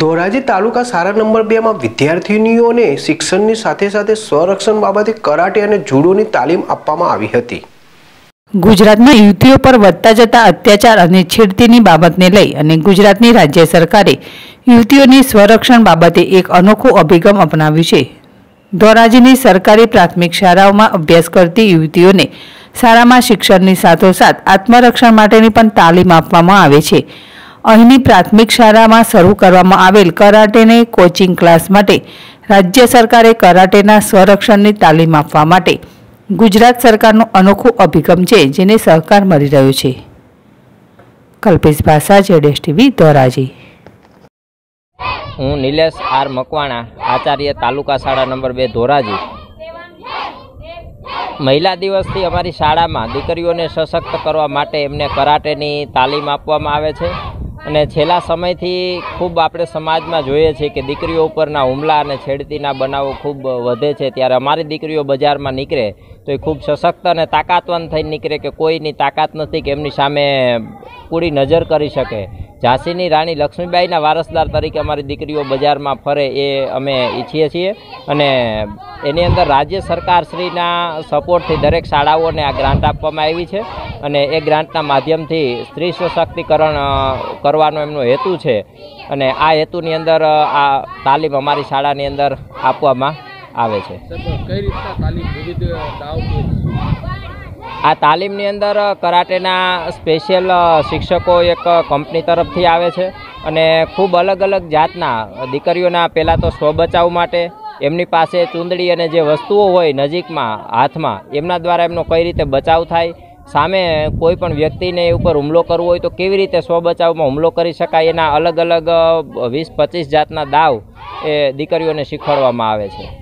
ધોરાજી તાલુકા સારા number બેમાં વિદ્યાર્થીનીઓને શિક્ષણની સાથે સાથે સ્વરક્ષણ બાબતે કરાટે અને જુડોની તાલીમ આપવામાં આવી હતી. ગુજરાતમાં યુવતીઓ પર વધતા જતા અત્યાચાર અને છેડતીની બાબતને લઈ અને ગુજરાતની રાજ્ય સરકારે યુવતીઓની સ્વરક્ષણ બાબતે એક અનોખો અભિગમ અપનાવ્યો છે. ધોરાજીની સરકારી પ્રાથમિક શાળાઓમાં અભ્યાસ કરતી યુવતીઓને શાળામાં શિક્ષણની સાથોસાથ આત્મરક્ષણ માટેની પણ તાલીમ આપવામાં આવે છે. અહીંની પ્રાથમિક શાળામાં શરૂ કરવામાં આવેલ કરાટેને કોચિંગ ક્લાસ માટે રાજ્ય સરકારે કરાટેના સંરક્ષણની તાલીમ આપવા માટે ગુજરાત સરકારનો અનોખો અભિગમ છે, જેને સહકાર મળી રહ્યો છે. કલ્પેશ ભાષા જેડેશ ટીવી, ધોરાજી. હું નિલેશ આર મકવાણા, આચાર્ય તાલુકા શાળા નંબર બે, ધોરાજી. મહિલા દિવસથી અમારી શાળામાં દીકરીઓને સશક્ત કરવા માટે એમને કરાટેની તાલીમ આપવામાં આવે છે. અને છેલ્લા સમયથી ખૂબ આપણે સમાજમાં જોઈએ છીએ કે દીકરીઓ ઉપરના હુમલા અને છેડતીના બનાવો ખૂબ વધે છે. ત્યારે અમારી દીકરીઓ બજારમાં નીકળે તો એ ખૂબ સશક્ત અને તાકાતવાન થઈને નીકળે કે કોઈની તાકાત નથી કે એમની સામે પૂરી નજર કરી શકે. ઝાંસીની રાણી લક્ષ્મીબાઈના વારસદાર તરીકે અમારી દીકરીઓ બજારમાં ફરે એ અમે ઈચ્છીએ છીએ. અને એની અંદર રાજ્ય સરકારશ્રીના સપોર્ટથી દરેક શાળાઓને આ ગ્રાન્ટ આપવામાં આવી છે. અને એ ગ્રાન્ટના માધ્યમથી સ્ત્રી સશક્તિકરણ કરવાનો એમનો હેતુ છે. અને આ હેતુની અંદર આ તાલીમ અમારી શાળાની અંદર આપવામાં આવે છે. કઈ રીતના તાલીમ વિવિધ આ તાલીમની અંદર કરાટેના સ્પેશિયલ શિક્ષકો એક કંપની તરફથી આવે છે અને ખૂબ અલગ અલગ જાતના દીકરીઓના પહેલાં તો સ્વ બચાવ માટે, એમની પાસે ચૂંદડી અને જે વસ્તુઓ હોય નજીકમાં, હાથમાં, એમના દ્વારા એમનો કઈ રીતે બચાવ થાય, સામે કોઈ પણ વ્યક્તિને ઉપર હુમલો કરવો હોય તો કેવી રીતે સ્વ બચાવમાં હુમલો કરી શકાય, એના અલગ અલગ વીસ પચીસ જાતના દાવ એ દીકરીઓને શીખવાડવામાં આવે છે.